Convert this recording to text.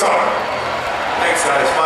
Thanks, all. Guys.